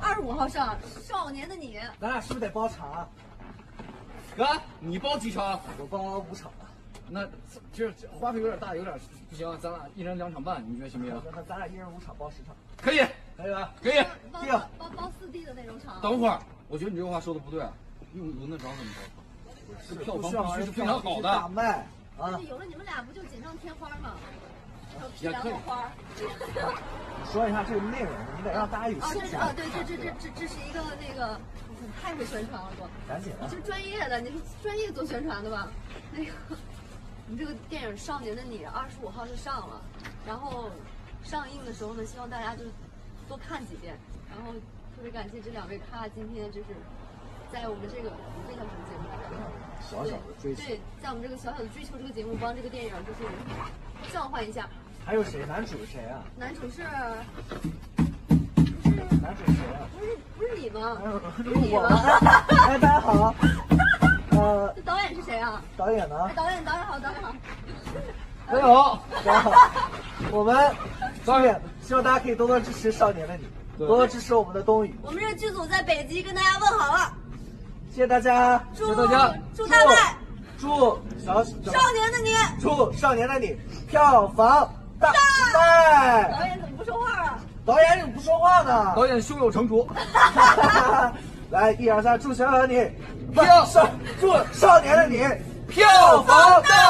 场？二十五号上《少年的你》，咱俩是不是得包场啊？哥，你包几场？我包五场吧。那今儿花费有点大，有点不行，咱俩一人两场半，你觉得行不行？那咱俩一人五场，包十场，可以，可以吧？可以。包定包包四 D 的那种场。等会儿，我觉得你这个话说的不对，用轮得着怎么着？这票房必须是非常好大的。卖啊！有了你们俩不就锦上添花吗？也花。说一下这个内容，你得让大家有啊，兴趣这是啊，对，这这这这这是一个那个，你太会宣传了，哥。赶紧的你是专业的，你是专业做宣传的吧？那个，你这个电影《少年的你》二十五号就上了，然后上映的时候呢，希望大家就多看几遍。然后特别感谢这两位咖今天就是在我们这个这叫什么节目来着？小小的追求。对，在我们这个小小的追求这个节目，帮这个电影就是召唤一下。还有谁？男主谁啊？男主是男主谁啊？不是不是你吗？不是你吗？哎，大家好。呃，导演是谁啊？导演呢哎，？导演导演好，导演好。大家好，大家好。我们导演希望大家可以多多支持《少年的你》，多多支持我们的冬雨。我们这剧组在北极跟大家问好了，谢谢大家，祝大家祝大卖，祝小少年的你。祝少年的你票房大卖。导演怎么不说话啊？导演怎么不说话呢？导演胸有成竹。来，一二三，祝小小的你票少祝少年的你票房大卖。